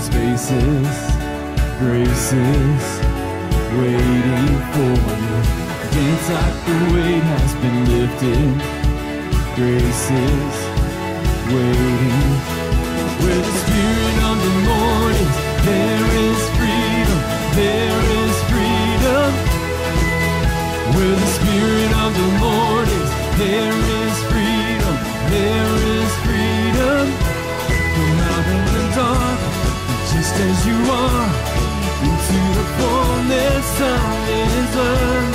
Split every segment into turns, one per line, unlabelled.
spaces, graces waiting for you. Dance like the weight has been lifted, graces waiting. Where the spirit of the is, there is freedom, there is freedom. Where the spirit of the is, there is freedom, there as you are, into the fullness of His love.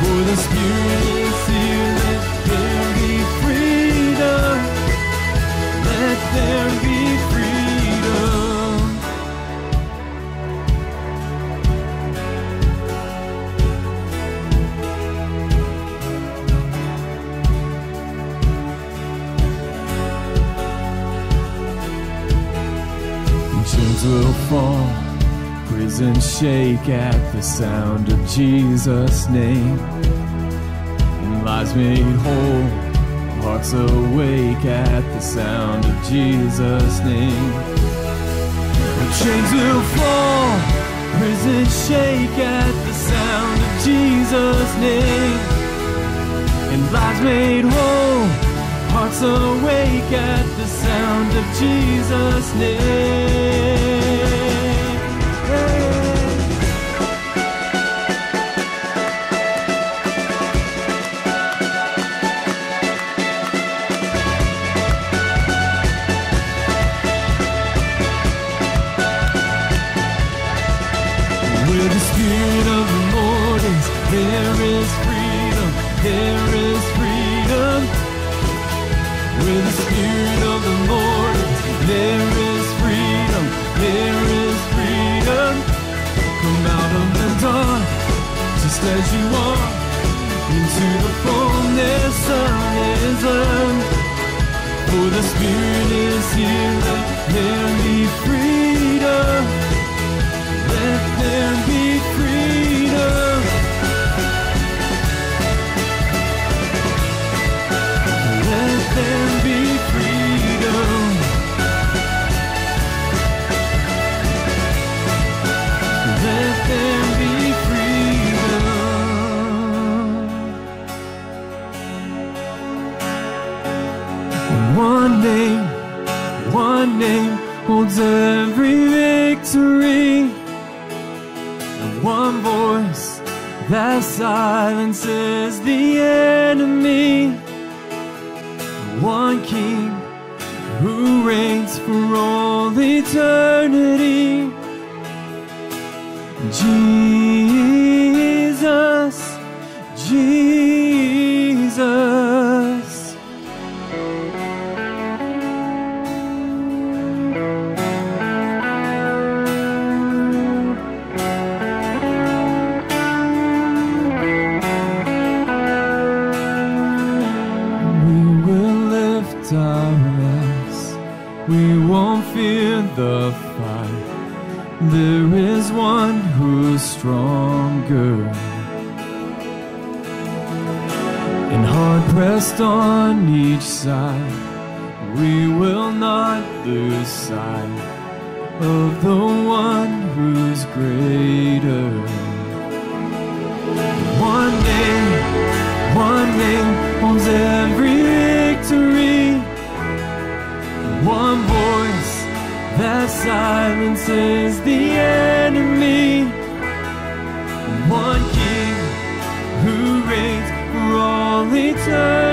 For the Spirit is here, let there be freedom. Let there Chains will fall, prisons shake at the sound of Jesus' name. And lives made whole, hearts awake at the sound of Jesus' name. Chains will fall, prisons shake at the sound of Jesus' name. And lives made whole, hearts awake at sound of Jesus' name. One name, one name holds every victory. One voice that silences the enemy. One king who reigns for all eternity.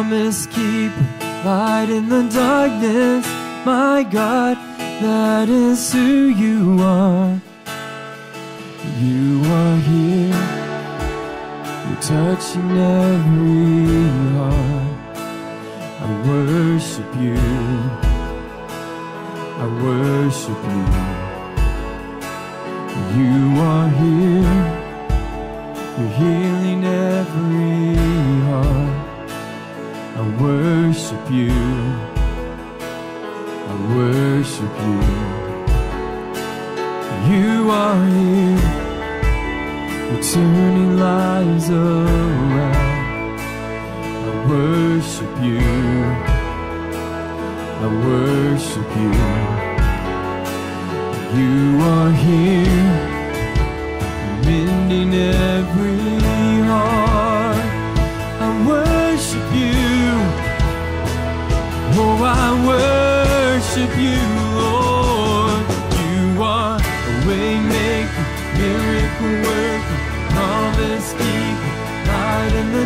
Promise keeper, light in the darkness. My God, that is who you are. You are here, you're touching every heart. I worship you, I worship you. You are here, you're healing every heart. I worship you, I worship you. You are here, you're turning lives around. I worship you, I worship you. You are here, mending every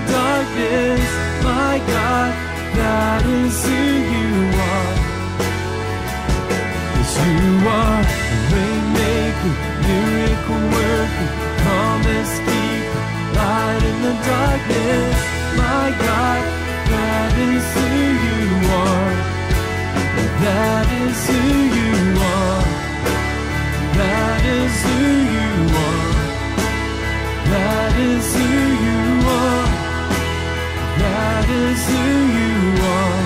darkness. My God, that is who you are. Yes, you are a waymaker, miracle worker, promise keeper, light in the darkness. My God, that is who you are. That is who you are. That is who you are. That is who you are. That is who you are.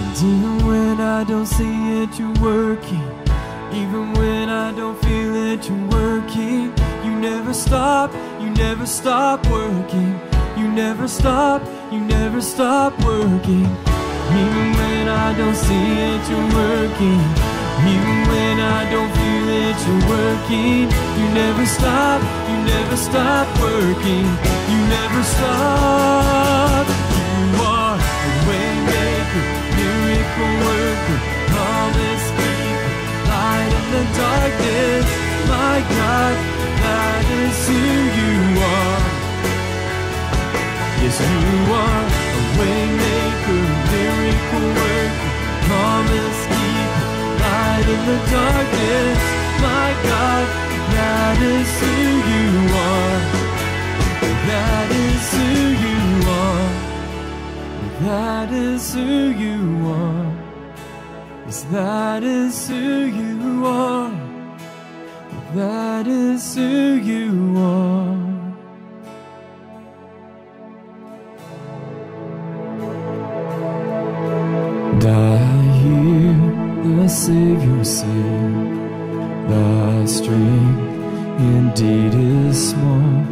And even when I don't see it, you're working. Even when I don't feel it, you're working. You never stop, you never stop working. You never stop, you never stop working. Even when I don't see it, you're working. Even when I don't feel it, you're working. You never stop, you never stop working. You never stop. You are a waymaker, miracle worker, promise keeper, light in the darkness. My God, that is who you are. Yes, you are a waymaker, miracle worker, promise light in the darkness. My God, that is who you are. That is who you are. That is who you are. Yes, that is who you are. That is who you are. Strength indeed is small.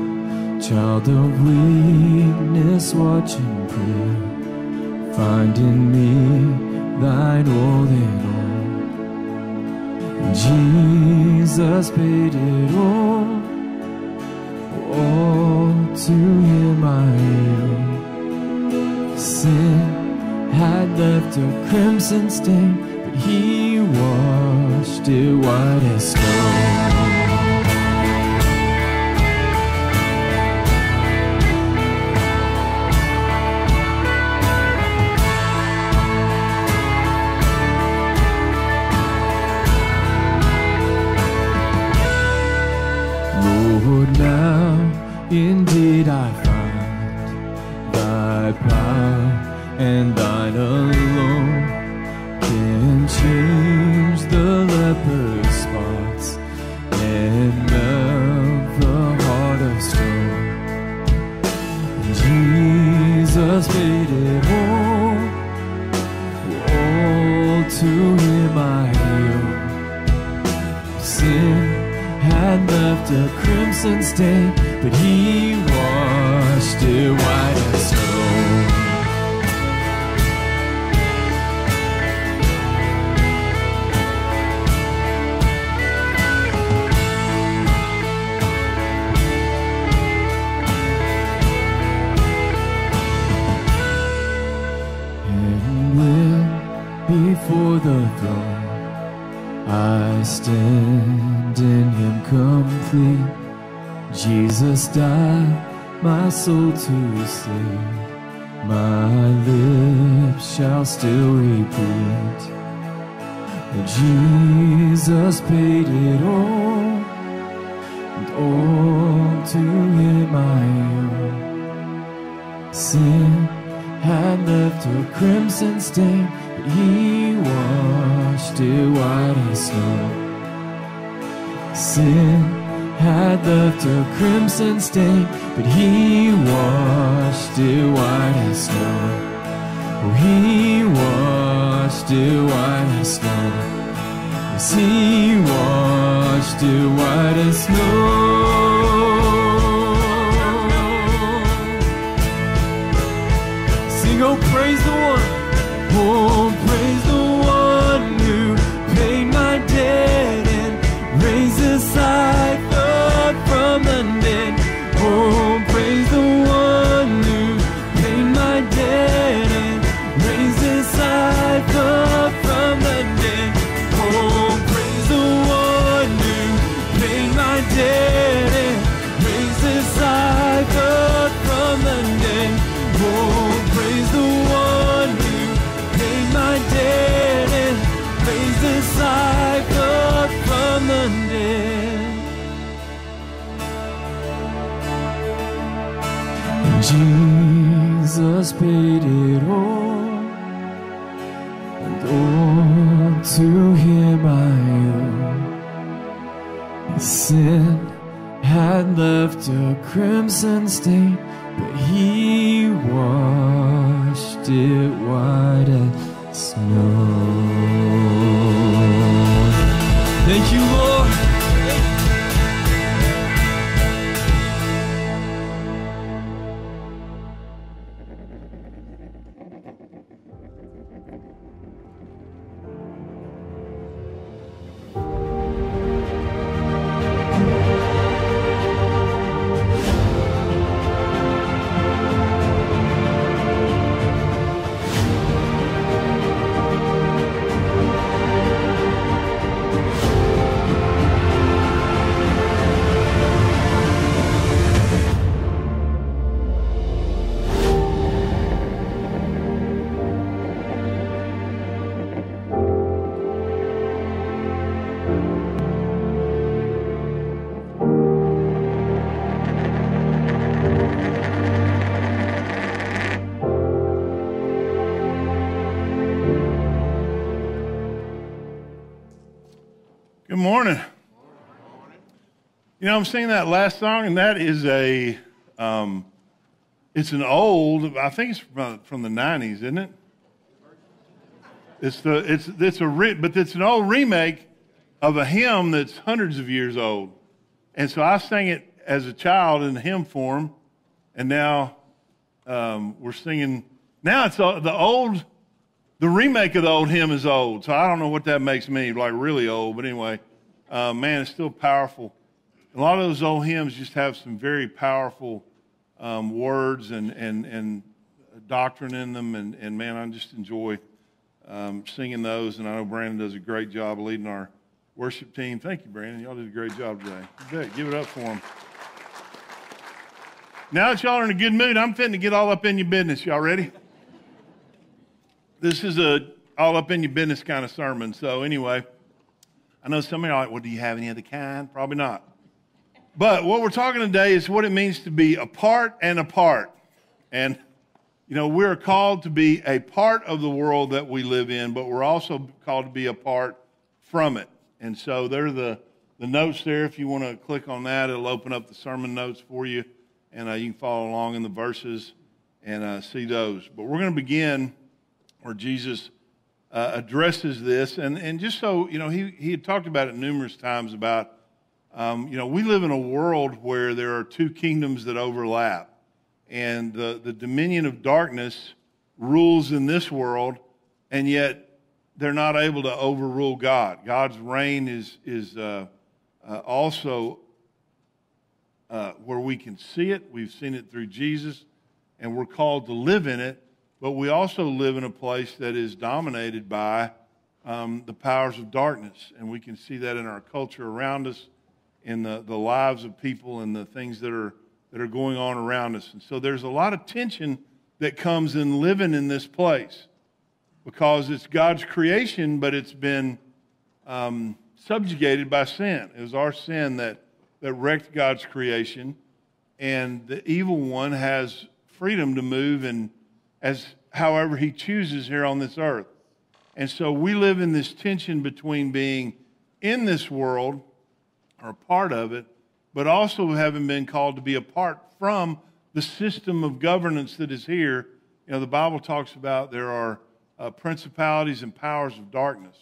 Child of weakness, watch and pray. Find in me thine all in all. Jesus paid it all. All to him I owe. Sin had left a crimson stain, he washed it white as snow. Jesus paid it all, all to him I owe. Sin had left a crimson stain, but he stand in him complete. Jesus died my soul to save my lips shall still repeat. That Jesus paid it all and all to him I owe. Sin had left a crimson stain, but he washed it white as snow. Sin had left a crimson stain, but he washed it white as snow. Oh, he washed it white as snow. Yes, he washed it white as snow. Sing, oh, praise the one. Oh, praise the one I thought from dead. Oh, praise the one who paid my debt and raised us I thought from the dead. Oh, praise the one who paid my debt and raised us I thought from dead. Oh, praise the one who paid my debt and raised us I thought from the Jesus paid it all, and all to him I owe. Sin had left a crimson stain, but he washed it white as snow.
Singing that last song, and that is a, um, it's an old, I think it's from, from the 90s, isn't it? It's the, it's, it's a, re, but it's an old remake of a hymn that's hundreds of years old. And so I sang it as a child in hymn form, and now um, we're singing. Now it's uh, the old, the remake of the old hymn is old. So I don't know what that makes me, like really old. But anyway, uh, man, it's still powerful. A lot of those old hymns just have some very powerful um, words and, and, and doctrine in them. And, and man, I just enjoy um, singing those. And I know Brandon does a great job leading our worship team. Thank you, Brandon. Y'all did a great job today. You bet. Give it up for them. Now that y'all are in a good mood, I'm fitting to get all up in your business. Y'all ready? This is a all up in your business kind of sermon. So anyway, I know some of you are like, well, do you have any other kind? Probably not. But what we're talking today is what it means to be apart and apart. And, you know, we're called to be a part of the world that we live in, but we're also called to be a part from it. And so there are the, the notes there. If you want to click on that, it'll open up the sermon notes for you and uh, you can follow along in the verses and uh, see those. But we're going to begin where Jesus uh, addresses this, and, and just so you know, he, he had talked about it numerous times about, um, you know, we live in a world where there are two kingdoms that overlap, and the, the dominion of darkness rules in this world, and yet they're not able to overrule God. God's reign is, is uh, uh, also uh, where we can see it. We've seen it through Jesus, and we're called to live in it. But we also live in a place that is dominated by um, the powers of darkness, and we can see that in our culture around us, in the, the lives of people, and the things that are that are going on around us. And so there's a lot of tension that comes in living in this place because it's God's creation, but it's been um, subjugated by sin. It was our sin that that wrecked God's creation, and the evil one has freedom to move and as however he chooses here on this earth. And so we live in this tension between being in this world or part of it, but also having been called to be apart from the system of governance that is here. You know, the Bible talks about there are uh, principalities and powers of darkness.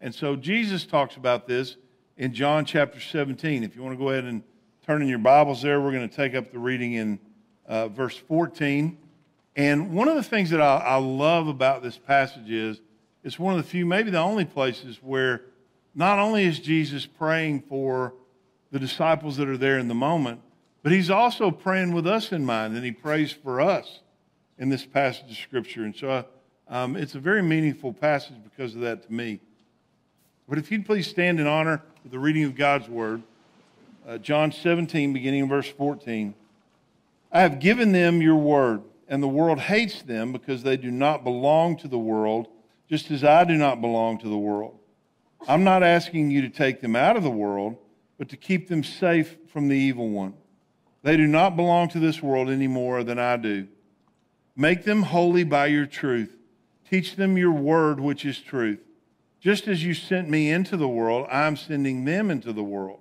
And so Jesus talks about this in John chapter 17. If you want to go ahead and turn in your Bibles there, we're going to take up the reading in uh, verse 14. And one of the things that I, I love about this passage is it's one of the few, maybe the only places where not only is Jesus praying for the disciples that are there in the moment, but he's also praying with us in mind, and he prays for us in this passage of Scripture. And so um, it's a very meaningful passage because of that to me. But if you'd please stand in honor of the reading of God's word, uh, John 17, beginning in verse 14. I have given them your word, and the world hates them because they do not belong to the world, just as I do not belong to the world. I'm not asking you to take them out of the world, but to keep them safe from the evil one. They do not belong to this world any more than I do. Make them holy by your truth. Teach them your word, which is truth. Just as you sent me into the world, I'm sending them into the world.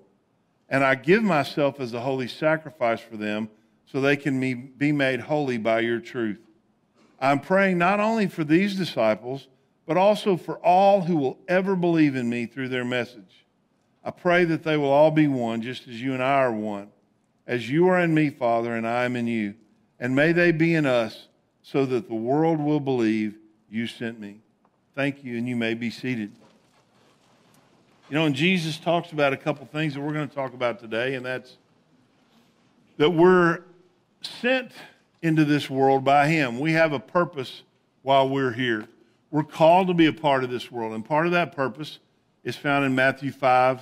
And I give myself as a holy sacrifice for them so they can be made holy by your truth. I'm praying not only for these disciples, but also for all who will ever believe in me through their message. I pray that they will all be one, just as you and I are one, as you are in me, Father, and I am in you. And may they be in us, so that the world will believe you sent me. Thank you, and you may be seated. You know, and Jesus talks about a couple things that we're going to talk about today, and that's that we're sent into this world by Him. We have a purpose while we're here. We're called to be a part of this world, and part of that purpose is found in Matthew 5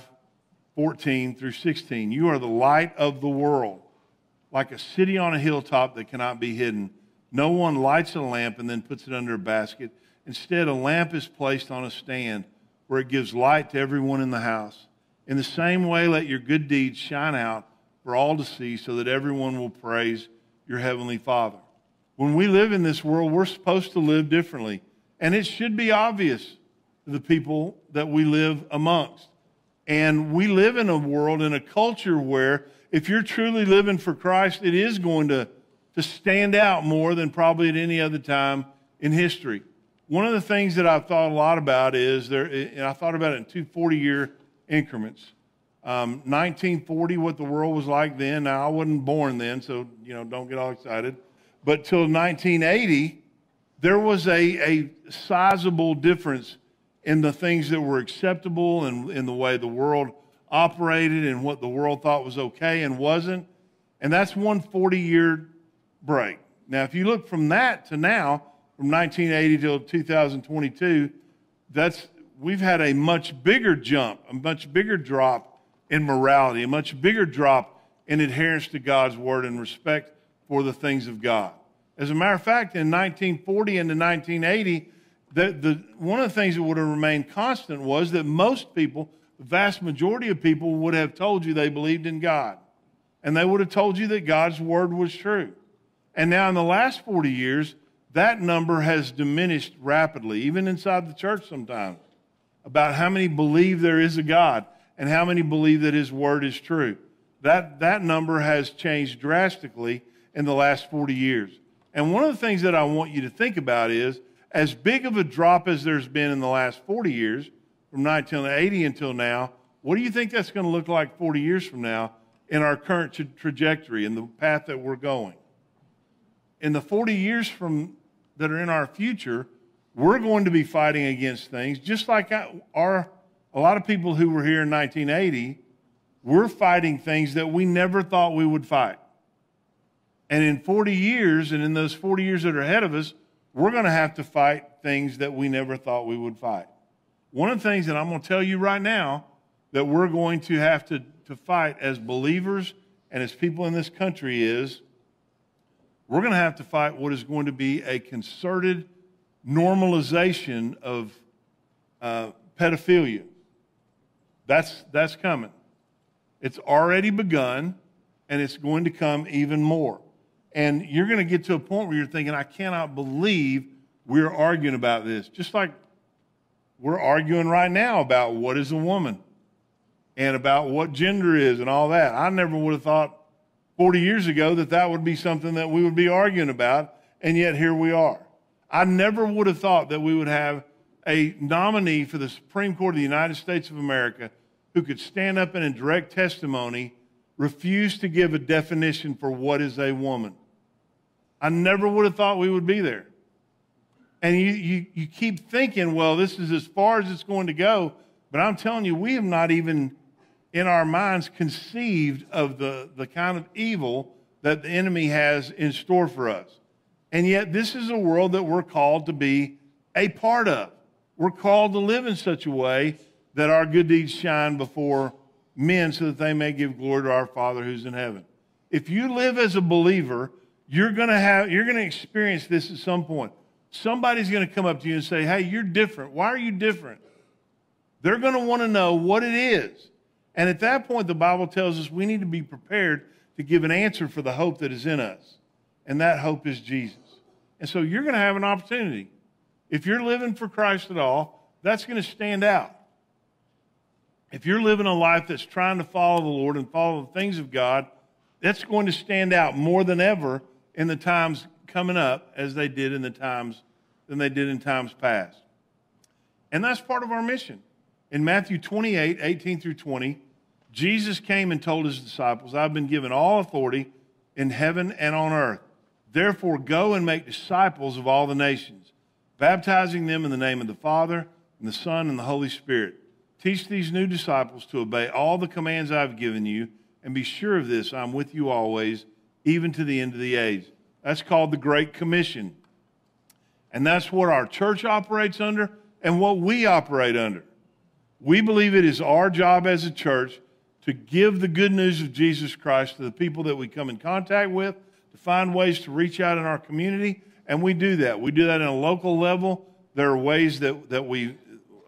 14 through 16. You are the light of the world, like a city on a hilltop that cannot be hidden. No one lights a lamp and then puts it under a basket Instead, a lamp is placed on a stand where it gives light to everyone in the house. In the same way, let your good deeds shine out for all to see so that everyone will praise your heavenly Father. When we live in this world, we're supposed to live differently. And it should be obvious to the people that we live amongst. And we live in a world, in a culture where if you're truly living for Christ, it is going to, to stand out more than probably at any other time in history. One of the things that I've thought a lot about is there, and I thought about it in two 40 year increments. Um, 1940, what the world was like then. Now, I wasn't born then, so, you know, don't get all excited. But till 1980, there was a, a sizable difference in the things that were acceptable and in the way the world operated and what the world thought was okay and wasn't. And that's one 40 year break. Now, if you look from that to now, from 1980 till 2022, that's, we've had a much bigger jump, a much bigger drop in morality, a much bigger drop in adherence to God's word and respect for the things of God. As a matter of fact, in 1940 and 1980, the, the, one of the things that would have remained constant was that most people, the vast majority of people, would have told you they believed in God. And they would have told you that God's word was true. And now, in the last 40 years, that number has diminished rapidly, even inside the church sometimes, about how many believe there is a God and how many believe that his word is true. That, that number has changed drastically in the last 40 years. And one of the things that I want you to think about is as big of a drop as there's been in the last 40 years, from 1980 until now, what do you think that's going to look like 40 years from now in our current tra- trajectory and the path that we're going? In the 40 years from that are in our future, we're going to be fighting against things just like our a lot of people who were here in 1980 we're fighting things that we never thought we would fight. And in 40 years, and in those 40 years that are ahead of us, we're going to have to fight things that we never thought we would fight. One of the things that I'm going to tell you right now that we're going to have to, to fight as believers and as people in this country is we're going to have to fight what is going to be a concerted normalization of uh, pedophilia. That's, that's coming. It's already begun, and it's going to come even more. And you're going to get to a point where you're thinking, I cannot believe we're arguing about this. Just like we're arguing right now about what is a woman and about what gender is and all that. I never would have thought 40 years ago that that would be something that we would be arguing about, and yet here we are. I never would have thought that we would have a nominee for the Supreme Court of the United States of America who could stand up and in direct testimony refuse to give a definition for what is a woman. I never would have thought we would be there. And you, you, you keep thinking, well, this is as far as it's going to go. But I'm telling you, we have not even in our minds conceived of the, the kind of evil that the enemy has in store for us. And yet, this is a world that we're called to be a part of. We're called to live in such a way that our good deeds shine before men so that they may give glory to our Father who's in heaven. If you live as a believer you're going to have you're going to experience this at some point. Somebody's going to come up to you and say hey you're different. Why are you different? They're going to want to know what it is. And at that point the bible tells us we need to be prepared to give an answer for the hope that is in us. And that hope is jesus. And so you're going to have an opportunity. If you're living for christ at all that's going to stand out. If you're living a life that's trying to follow the lord and follow the things of god that's going to stand out more than ever in the times coming up as they did in the times than they did in times past. And that's part of our mission. In Matthew 28, 18 through 20, Jesus came and told his disciples, I've been given all authority in heaven and on earth. Therefore, go and make disciples of all the nations, baptizing them in the name of the Father, and the Son, and the Holy Spirit. Teach these new disciples to obey all the commands I've given you, and be sure of this I'm with you always even to the end of the age. That's called the Great Commission. And that's what our church operates under and what we operate under. We believe it is our job as a church to give the good news of Jesus Christ to the people that we come in contact with, to find ways to reach out in our community, and we do that. We do that at a local level. There are ways that, that we,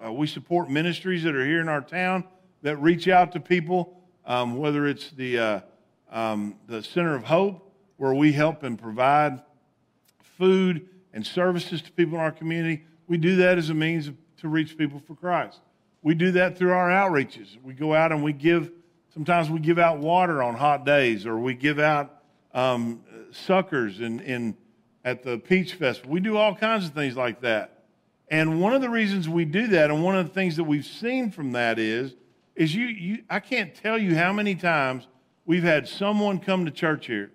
uh, we support ministries that are here in our town that reach out to people, um, whether it's the uh, um, the Center of Hope, where we help and provide food and services to people in our community. We do that as a means of, to reach people for Christ. We do that through our outreaches. We go out and we give, sometimes we give out water on hot days, or we give out um, suckers in, in, at the Peach Festival. We do all kinds of things like that. And one of the reasons we do that, and one of the things that we've seen from that is, is you, you I can't tell you how many times we've had someone come to church here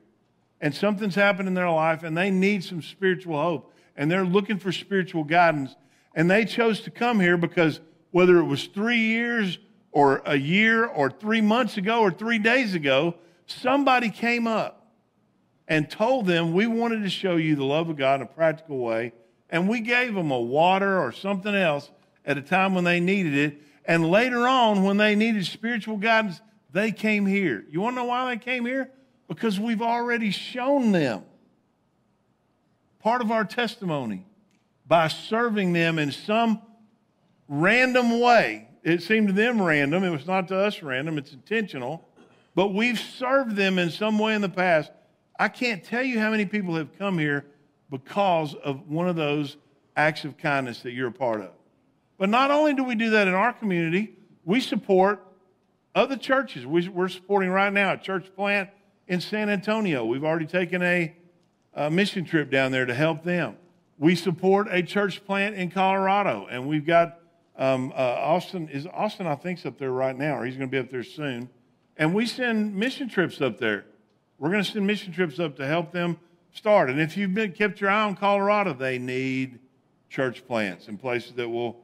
and something's happened in their life and they need some spiritual hope and they're looking for spiritual guidance and they chose to come here because whether it was three years or a year or three months ago or three days ago, somebody came up and told them we wanted to show you the love of God in a practical way. And we gave them a water or something else at a time when they needed it. And later on, when they needed spiritual guidance, they came here. You want to know why they came here? Because we've already shown them part of our testimony by serving them in some random way. It seemed to them random. It was not to us random, it's intentional. But we've served them in some way in the past. I can't tell you how many people have come here because of one of those acts of kindness that you're a part of. But not only do we do that in our community, we support other churches. We're supporting right now a church plant in San Antonio. We've already taken a, a mission trip down there to help them. We support a church plant in Colorado, and we've got um, uh, Austin. Is Austin? I think's up there right now, or he's going to be up there soon. And we send mission trips up there. We're going to send mission trips up to help them start. And if you've been kept your eye on Colorado, they need church plants and places that will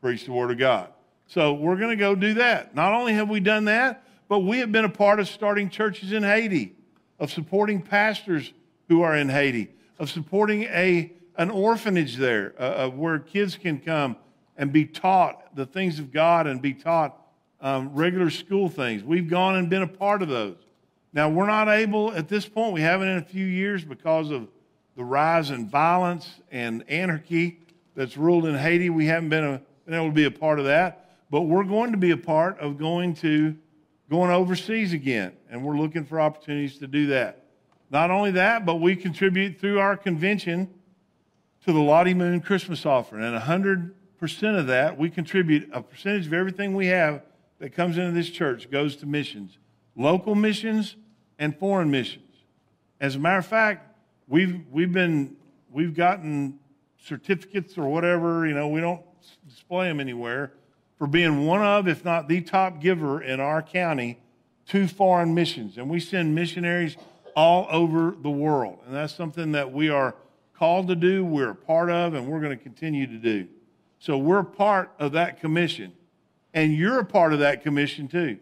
preach the word of God. So we're going to go do that. Not only have we done that, but we have been a part of starting churches in Haiti, of supporting pastors who are in Haiti, of supporting a an orphanage there uh, where kids can come and be taught the things of God and be taught um, regular school things. We've gone and been a part of those. Now, we're not able at this point, we haven't in a few years because of the rise in violence and anarchy that's ruled in Haiti. We haven't been, a, been able to be a part of that, but we're going to be a part of going to going overseas again, and we're looking for opportunities to do that. Not only that, but we contribute through our convention to the Lottie Moon Christmas offering. And 100% of that, we contribute a percentage of everything we have that comes into this church goes to missions, local missions and foreign missions. As a matter of fact, we've, we've been, we've gotten certificates or whatever, you know, we don't display them anywhere for being one of, if not the top giver in our county to foreign missions. And we send missionaries all over the world. And that's something that we are called to do, we're a part of, and we're going to continue to do. So we're part of that commission. And you're a part of that commission too.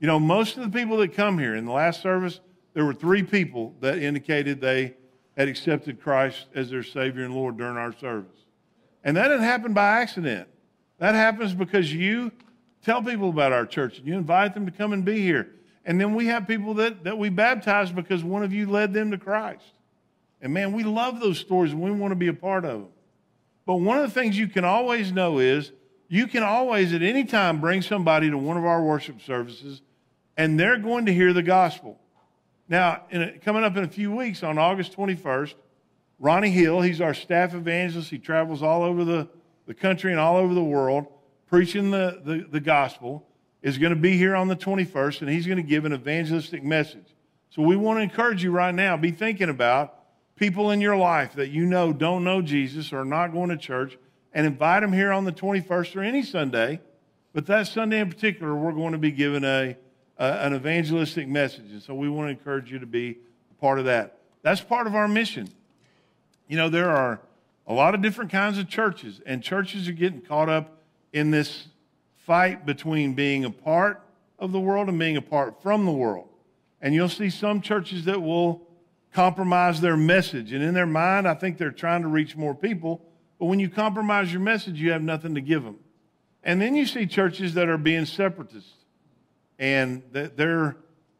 You know, most of the people that come here in the last service, there were three people that indicated they had accepted Christ as their Savior and Lord during our service. And that didn't happen by accident. That happens because you tell people about our church and you invite them to come and be here. And then we have people that, that we baptize because one of you led them to Christ. And man, we love those stories and we want to be a part of them. But one of the things you can always know is you can always, at any time, bring somebody to one of our worship services and they're going to hear the gospel. Now, a, coming up in a few weeks on August 21st, Ronnie Hill, he's our staff evangelist. He travels all over the, the country and all over the world preaching the, the, the gospel, is going to be here on the 21st and he's going to give an evangelistic message. So we want to encourage you right now, be thinking about people in your life that you know don't know Jesus or are not going to church and invite them here on the 21st or any Sunday. But that Sunday in particular, we're going to be giving a, a an evangelistic message. And so we want to encourage you to be a part of that. That's part of our mission. You know, there are a lot of different kinds of churches, and churches are getting caught up in this fight between being a part of the world and being apart from the world. And you'll see some churches that will compromise their message. And in their mind, I think they're trying to reach more people. But when you compromise your message, you have nothing to give them. And then you see churches that are being separatist and that they're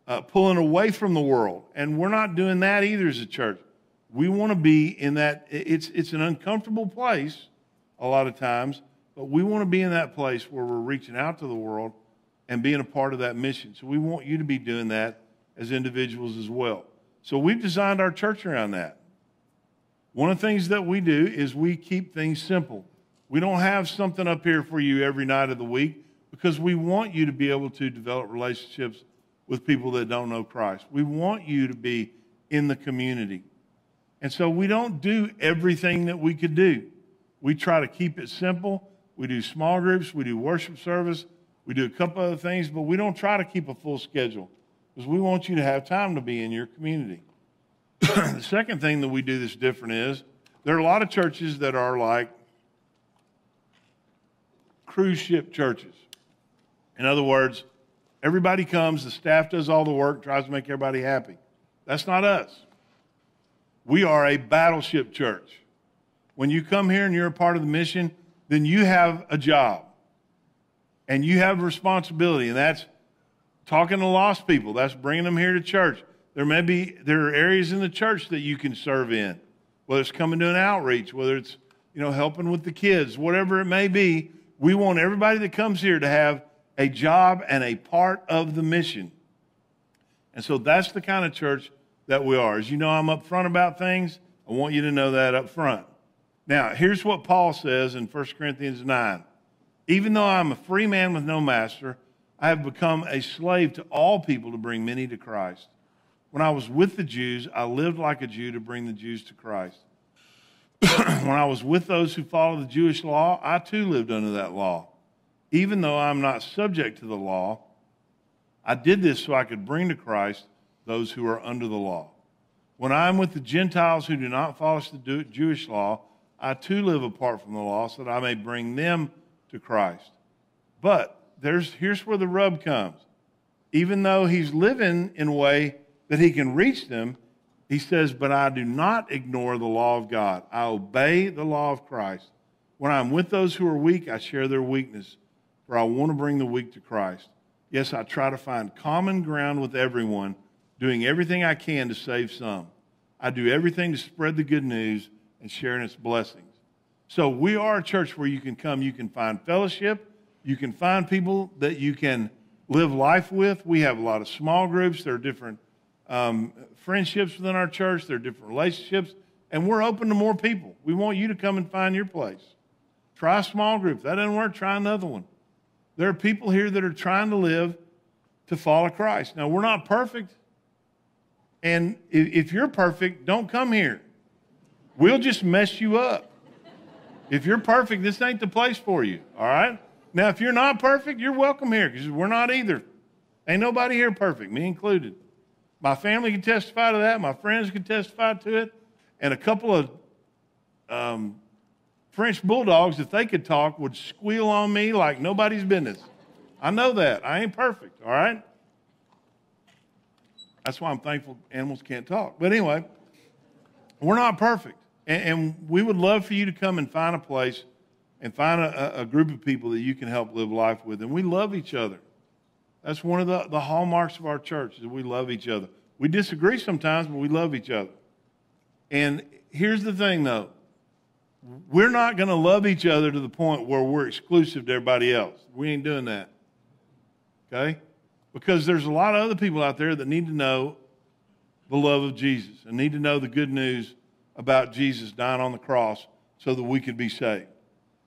uh, pulling away from the world. And we're not doing that either as a church. We want to be in that, it's, it's an uncomfortable place a lot of times, but we want to be in that place where we're reaching out to the world and being a part of that mission. So we want you to be doing that as individuals as well. So we've designed our church around that. One of the things that we do is we keep things simple. We don't have something up here for you every night of the week because we want you to be able to develop relationships with people that don't know Christ. We want you to be in the community. And so we don't do everything that we could do. We try to keep it simple. We do small groups, we do worship service, we do a couple other things, but we don't try to keep a full schedule because we want you to have time to be in your community. the second thing that we do that's different is there are a lot of churches that are like cruise ship churches. In other words, everybody comes, the staff does all the work, tries to make everybody happy. That's not us. We are a battleship church. When you come here and you're a part of the mission, then you have a job and you have responsibility, and that's talking to lost people. That's bringing them here to church. There may be there are areas in the church that you can serve in, whether it's coming to an outreach, whether it's you know helping with the kids, whatever it may be. We want everybody that comes here to have a job and a part of the mission. And so that's the kind of church that we are. As you know, I'm upfront about things. I want you to know that up front. Now, here's what Paul says in 1 Corinthians 9. Even though I'm a free man with no master, I have become a slave to all people to bring many to Christ. When I was with the Jews, I lived like a Jew to bring the Jews to Christ. when I was with those who follow the Jewish law, I too lived under that law. Even though I'm not subject to the law, I did this so I could bring to Christ those who are under the law. When I am with the Gentiles who do not follow the Jewish law, I too live apart from the law so that I may bring them to Christ. But there's, here's where the rub comes. Even though he's living in a way that he can reach them, he says, But I do not ignore the law of God. I obey the law of Christ. When I'm with those who are weak, I share their weakness, for I want to bring the weak to Christ. Yes, I try to find common ground with everyone, doing everything I can to save some. I do everything to spread the good news and share in its blessings. So we are a church where you can come, you can find fellowship, you can find people that you can live life with. We have a lot of small groups. There are different um, friendships within our church, there are different relationships, and we're open to more people. We want you to come and find your place. Try a small group. If that doesn't work, try another one. There are people here that are trying to live to follow Christ. Now, we're not perfect. And if you're perfect, don't come here. We'll just mess you up. If you're perfect, this ain't the place for you, all right? Now, if you're not perfect, you're welcome here because we're not either. Ain't nobody here perfect, me included. My family can testify to that. My friends can testify to it. And a couple of um, French bulldogs, if they could talk, would squeal on me like nobody's business. I know that. I ain't perfect, all right? That's why I'm thankful animals can't talk. But anyway, we're not perfect. And, and we would love for you to come and find a place and find a, a group of people that you can help live life with. And we love each other. That's one of the, the hallmarks of our church is we love each other. We disagree sometimes, but we love each other. And here's the thing, though. We're not going to love each other to the point where we're exclusive to everybody else. We ain't doing that. Okay? Because there's a lot of other people out there that need to know the love of Jesus and need to know the good news about Jesus dying on the cross so that we could be saved.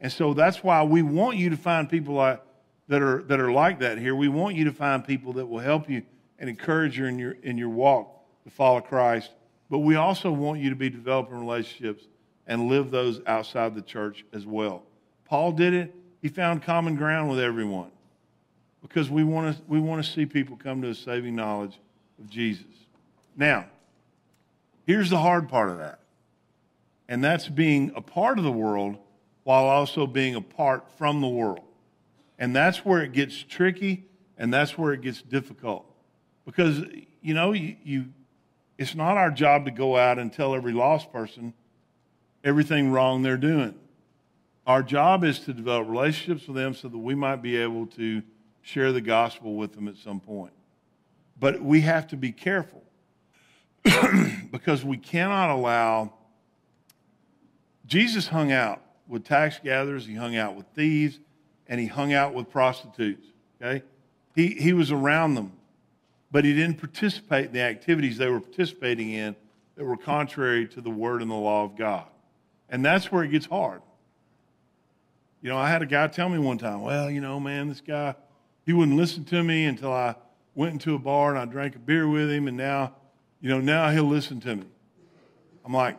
And so that's why we want you to find people like that are, that are like that here. We want you to find people that will help you and encourage you in your, in your walk to follow Christ. But we also want you to be developing relationships and live those outside the church as well. Paul did it. He found common ground with everyone because we want to, we want to see people come to a saving knowledge of Jesus. Now, here's the hard part of that, and that's being a part of the world while also being apart from the world. And that's where it gets tricky and that's where it gets difficult. Because, you know, you, you, it's not our job to go out and tell every lost person everything wrong they're doing. Our job is to develop relationships with them so that we might be able to share the gospel with them at some point. But we have to be careful because we cannot allow. Jesus hung out with tax gatherers, he hung out with thieves, and he hung out with prostitutes. Okay? He, he was around them, but he didn't participate in the activities they were participating in that were contrary to the word and the law of God. And that's where it gets hard. You know, I had a guy tell me one time, well, you know, man, this guy, he wouldn't listen to me until I went into a bar and I drank a beer with him, and now, you know, now he'll listen to me. I'm like,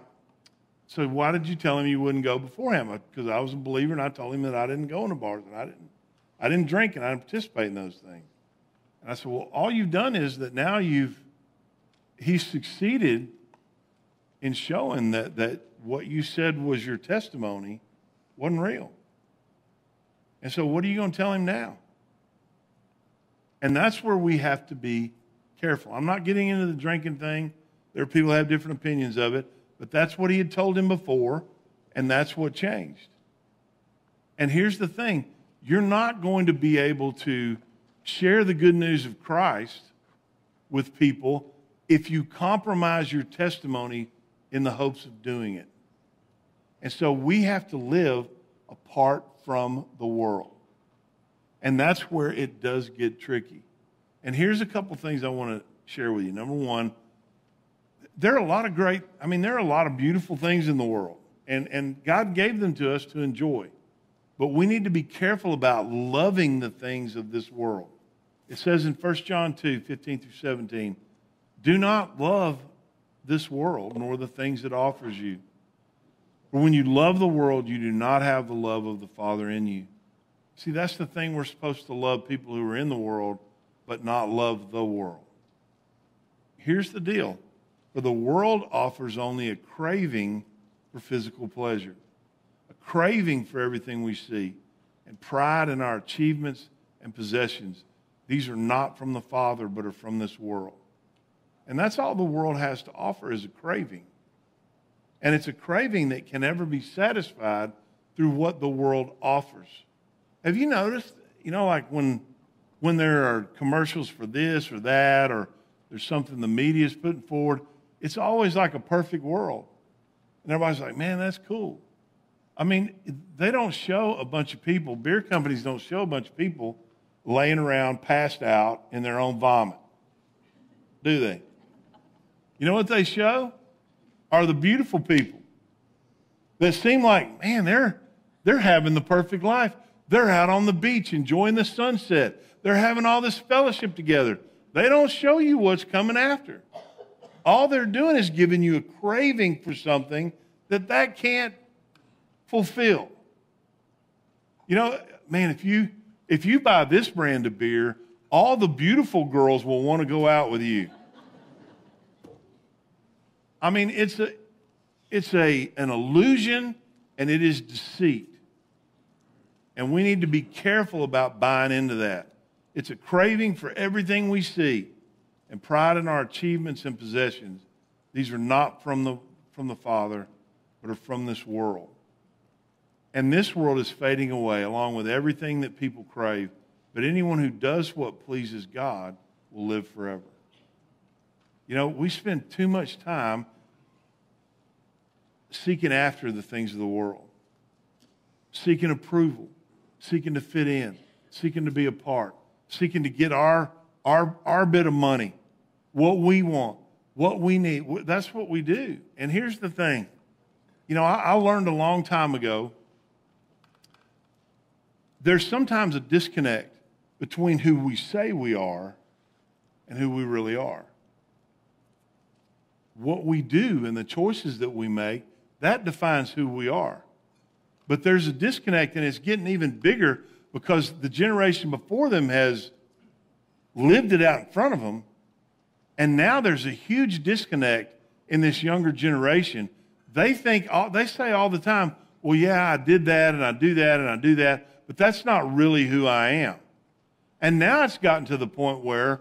so why did you tell him you wouldn't go before him? Because I was a believer and I told him that I didn't go into bars and I didn't, I didn't drink and I didn't participate in those things. And I said, well, all you've done is that now you've, he succeeded in showing that, that what you said was your testimony wasn't real. And so what are you going to tell him now? And that's where we have to be careful. I'm not getting into the drinking thing. There are people who have different opinions of it. But that's what he had told him before, and that's what changed. And here's the thing you're not going to be able to share the good news of Christ with people if you compromise your testimony in the hopes of doing it. And so we have to live apart from the world. And that's where it does get tricky. And here's a couple things I want to share with you. Number one, there are a lot of great, I mean, there are a lot of beautiful things in the world, and, and God gave them to us to enjoy. But we need to be careful about loving the things of this world. It says in 1 John 2 15 through 17, do not love this world nor the things it offers you. For when you love the world, you do not have the love of the Father in you. See, that's the thing we're supposed to love people who are in the world, but not love the world. Here's the deal for the world offers only a craving for physical pleasure, a craving for everything we see, and pride in our achievements and possessions. These are not from the Father, but are from this world. And that's all the world has to offer is a craving. And it's a craving that can never be satisfied through what the world offers. Have you noticed, you know, like when when there are commercials for this or that, or there's something the media is putting forward, it's always like a perfect world. And everybody's like, man, that's cool. I mean, they don't show a bunch of people, beer companies don't show a bunch of people laying around passed out in their own vomit, do they? You know what they show? Are the beautiful people that seem like, man, they're, they're having the perfect life. They're out on the beach enjoying the sunset. They're having all this fellowship together. They don't show you what's coming after. All they're doing is giving you a craving for something that that can't fulfill. You know, man, if you if you buy this brand of beer, all the beautiful girls will want to go out with you. I mean, it's a it's a an illusion and it is deceit. And we need to be careful about buying into that. It's a craving for everything we see and pride in our achievements and possessions, these are not from the, from the Father, but are from this world. And this world is fading away along with everything that people crave. But anyone who does what pleases God will live forever. You know, we spend too much time seeking after the things of the world, seeking approval, seeking to fit in, seeking to be a part, seeking to get our our, our bit of money, what we want, what we need. That's what we do. And here's the thing you know, I, I learned a long time ago there's sometimes a disconnect between who we say we are and who we really are. What we do and the choices that we make, that defines who we are. But there's a disconnect, and it's getting even bigger because the generation before them has lived it out in front of them. And now there's a huge disconnect in this younger generation. They think, they say all the time, well, yeah, I did that and I do that and I do that, but that's not really who I am. And now it's gotten to the point where,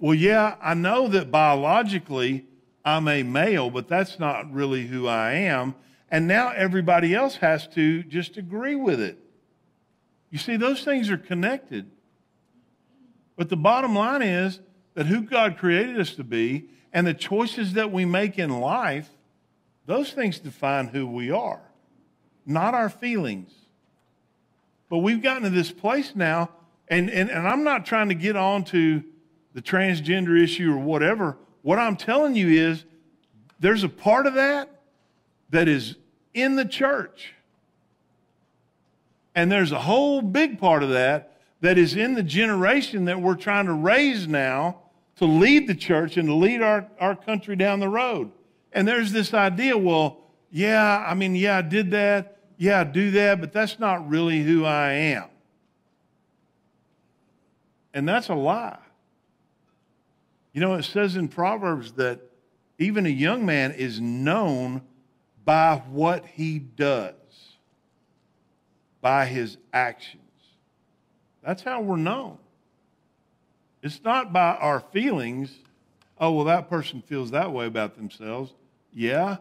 well, yeah, I know that biologically I'm a male, but that's not really who I am. And now everybody else has to just agree with it. You see, those things are connected. But the bottom line is that who God created us to be and the choices that we make in life, those things define who we are, not our feelings. But we've gotten to this place now, and, and, and I'm not trying to get on to the transgender issue or whatever. What I'm telling you is there's a part of that that is in the church. And there's a whole big part of that that is in the generation that we're trying to raise now to lead the church and to lead our, our country down the road. And there's this idea, well, yeah, I mean, yeah, I did that. Yeah, I do that, but that's not really who I am. And that's a lie. You know, it says in Proverbs that even a young man is known by what he does, by his actions. That's how we're known. It's not by our feelings. Oh, well, that person feels that way about themselves. Yeah.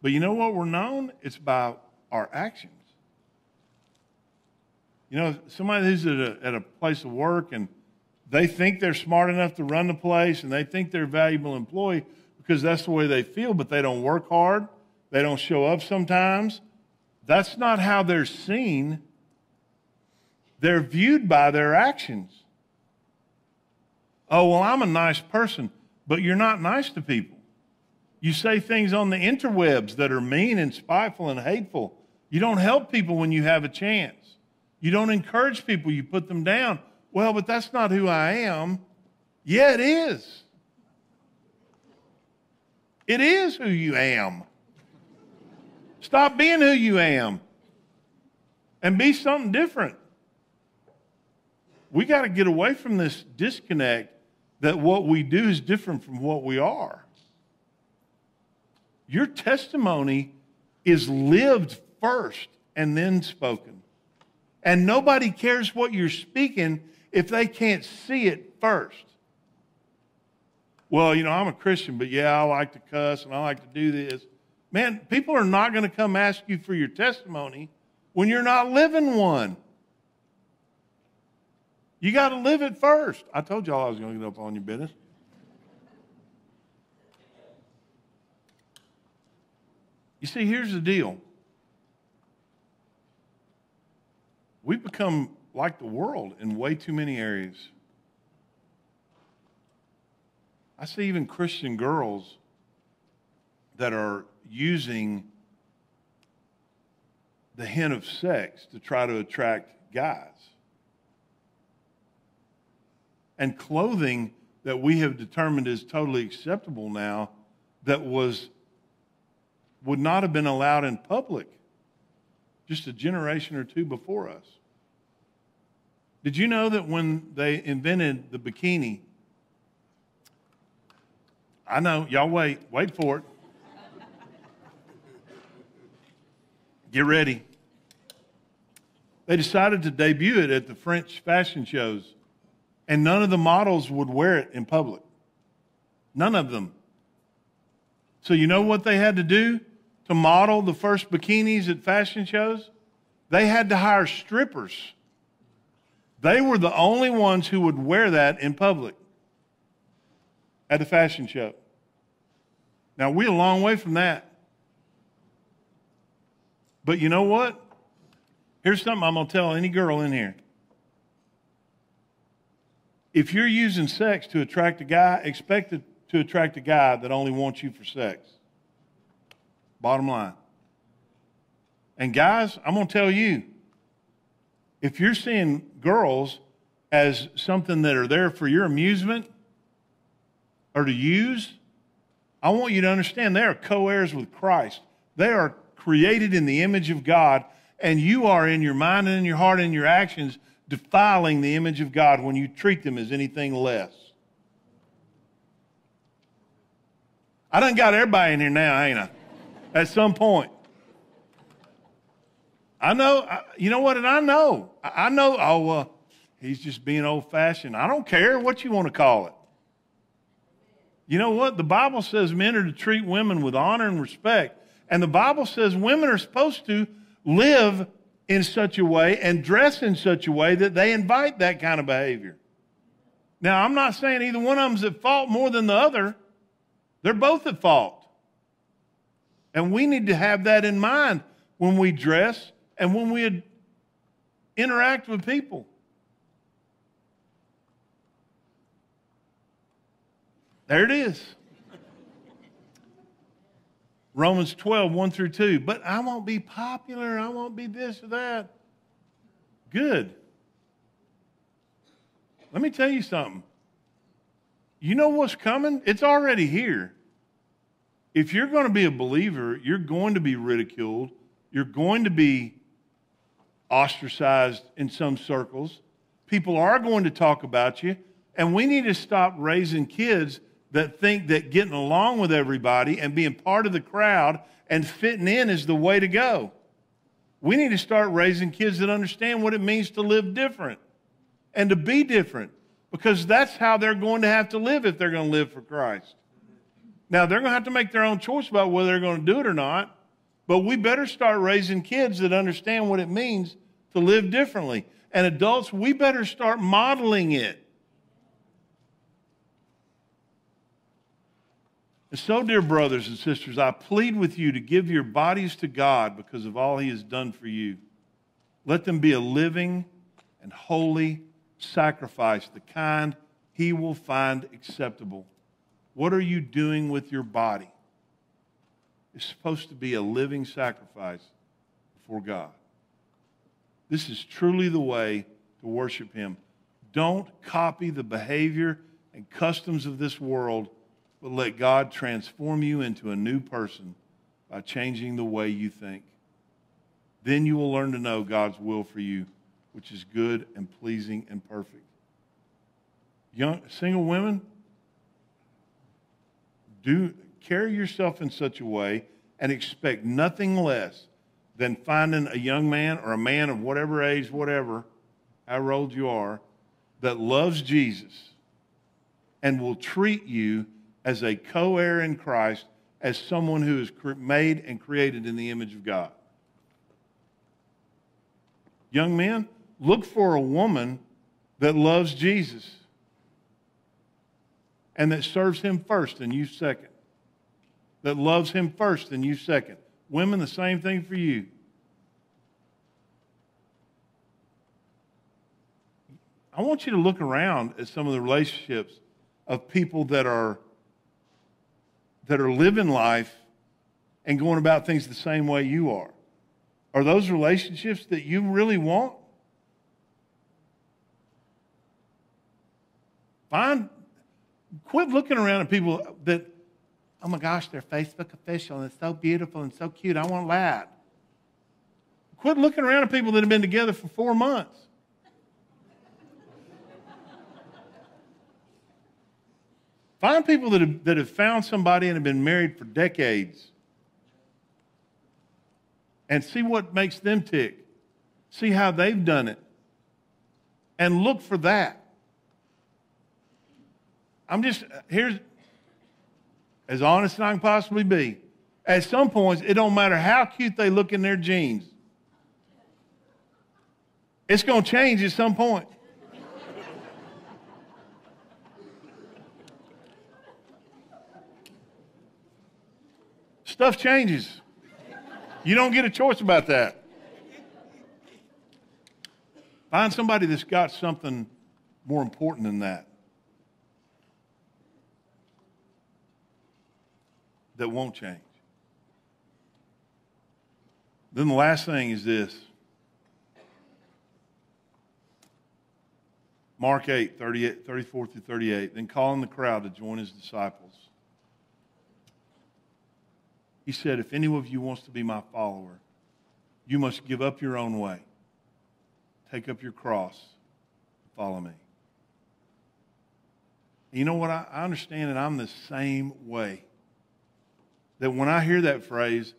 But you know what we're known? It's by our actions. You know, somebody who's at a, at a place of work and they think they're smart enough to run the place and they think they're a valuable employee because that's the way they feel, but they don't work hard. They don't show up sometimes. That's not how they're seen. They're viewed by their actions. Oh, well, I'm a nice person, but you're not nice to people. You say things on the interwebs that are mean and spiteful and hateful. You don't help people when you have a chance. You don't encourage people, you put them down. Well, but that's not who I am. Yeah, it is. It is who you am. Stop being who you am and be something different. We got to get away from this disconnect that what we do is different from what we are. Your testimony is lived first and then spoken. And nobody cares what you're speaking if they can't see it first. Well, you know, I'm a Christian, but yeah, I like to cuss and I like to do this. Man, people are not going to come ask you for your testimony when you're not living one. You got to live it first. I told y'all I was going to get up on your business. You see, here's the deal. We've become like the world in way too many areas. I see even Christian girls that are using the hint of sex to try to attract guys. And clothing that we have determined is totally acceptable now that was would not have been allowed in public just a generation or two before us. Did you know that when they invented the bikini, I know, y'all wait, wait for it. Get ready. They decided to debut it at the French fashion shows, and none of the models would wear it in public. None of them. So, you know what they had to do to model the first bikinis at fashion shows? They had to hire strippers. They were the only ones who would wear that in public at the fashion show. Now, we're a long way from that. But you know what? Here's something I'm going to tell any girl in here. If you're using sex to attract a guy, expect to attract a guy that only wants you for sex. Bottom line. And guys, I'm going to tell you if you're seeing girls as something that are there for your amusement or to use, I want you to understand they are co heirs with Christ. They are created in the image of God, and you are in your mind and in your heart and in your actions defiling the image of God when you treat them as anything less. I done got everybody in here now, ain't I? At some point. I know, you know what, and I know. I know, oh, he's just being old fashioned. I don't care what you want to call it. You know what? The Bible says men are to treat women with honor and respect. And the Bible says women are supposed to live in such a way and dress in such a way that they invite that kind of behavior. Now, I'm not saying either one of them's at fault more than the other. They're both at fault. And we need to have that in mind when we dress and when we interact with people. There it is. Romans 12, 1 through 2. But I won't be popular. I won't be this or that. Good. Let me tell you something. You know what's coming? It's already here. If you're going to be a believer, you're going to be ridiculed. You're going to be ostracized in some circles. People are going to talk about you. And we need to stop raising kids that think that getting along with everybody and being part of the crowd and fitting in is the way to go. We need to start raising kids that understand what it means to live different and to be different because that's how they're going to have to live if they're going to live for Christ. Now, they're going to have to make their own choice about whether they're going to do it or not, but we better start raising kids that understand what it means to live differently. And adults, we better start modeling it. And so, dear brothers and sisters, I plead with you to give your bodies to God because of all He has done for you. Let them be a living and holy sacrifice, the kind He will find acceptable. What are you doing with your body? It's supposed to be a living sacrifice before God. This is truly the way to worship Him. Don't copy the behavior and customs of this world but let God transform you into a new person by changing the way you think. Then you will learn to know God's will for you, which is good and pleasing and perfect. Young single women, do carry yourself in such a way and expect nothing less than finding a young man or a man of whatever age, whatever, however old you are, that loves Jesus and will treat you as a co heir in Christ, as someone who is made and created in the image of God. Young men, look for a woman that loves Jesus and that serves him first and you second. That loves him first and you second. Women, the same thing for you. I want you to look around at some of the relationships of people that are that are living life and going about things the same way you are? Are those relationships that you really want? Find, quit looking around at people that, oh my gosh, they're Facebook official and it's so beautiful and so cute. I want that. Quit looking around at people that have been together for four months. Find people that have, that have found somebody and have been married for decades and see what makes them tick. See how they've done it. And look for that. I'm just, here's as honest as I can possibly be. At some points, it don't matter how cute they look in their jeans. It's going to change at some point. Stuff changes. You don't get a choice about that. Find somebody that's got something more important than that. That won't change. Then the last thing is this Mark 8, 38, 34 through 38. Then calling the crowd to join his disciples. He said, If any of you wants to be my follower, you must give up your own way, take up your cross, follow me. You know what? I, I understand that I'm the same way. That when I hear that phrase,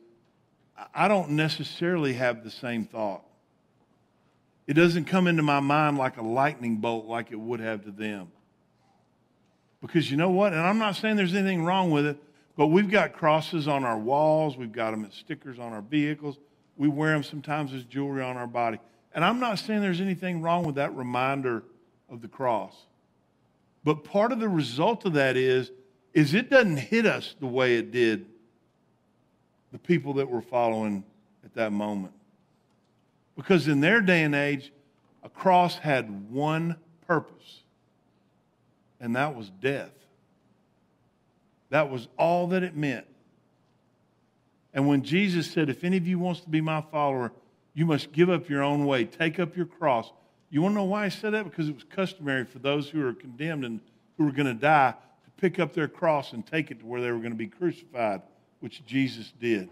I don't necessarily have the same thought. It doesn't come into my mind like a lightning bolt like it would have to them. Because you know what? And I'm not saying there's anything wrong with it. But we've got crosses on our walls, we've got them as stickers on our vehicles, we wear them sometimes as jewelry on our body. And I'm not saying there's anything wrong with that reminder of the cross. But part of the result of that is, is it doesn't hit us the way it did the people that were following at that moment. Because in their day and age, a cross had one purpose, and that was death. That was all that it meant. And when Jesus said, If any of you wants to be my follower, You must give up your own way, take up your cross. You want to know why I said that? Because it was customary for those who were condemned and who were going to die to pick up their cross and take it to where they were going to be crucified, which Jesus did.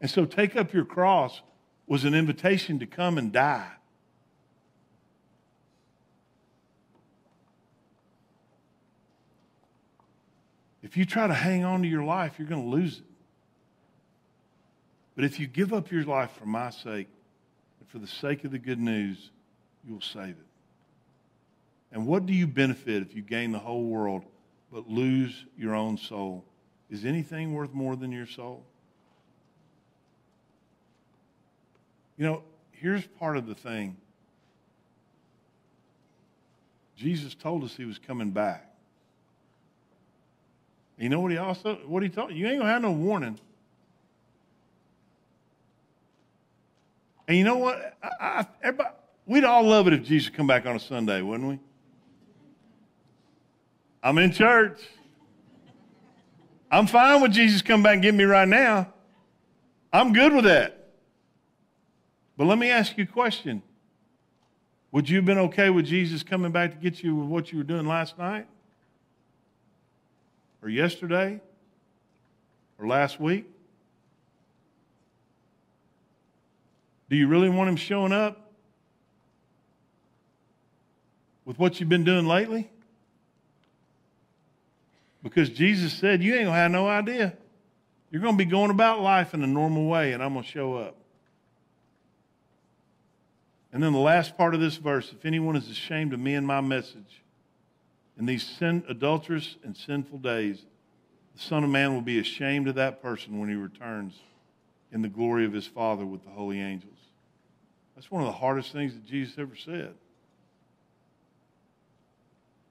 And so, take up your cross was an invitation to come and die. If you try to hang on to your life, you're going to lose it. But if you give up your life for my sake and for the sake of the good news, you will save it. And what do you benefit if you gain the whole world but lose your own soul? Is anything worth more than your soul? You know, here's part of the thing. Jesus told us he was coming back. You know what he also what he told you? You ain't gonna have no warning. And you know what? I, I, we'd all love it if Jesus come back on a Sunday, wouldn't we? I'm in church. I'm fine with Jesus come back and get me right now. I'm good with that. But let me ask you a question. Would you have been okay with Jesus coming back to get you with what you were doing last night? Or yesterday? Or last week? Do you really want him showing up with what you've been doing lately? Because Jesus said, You ain't going to have no idea. You're going to be going about life in a normal way, and I'm going to show up. And then the last part of this verse if anyone is ashamed of me and my message in these sin, adulterous and sinful days, the Son of Man will be ashamed of that person when he returns in the glory of his Father with the holy angels. That's one of the hardest things that Jesus ever said.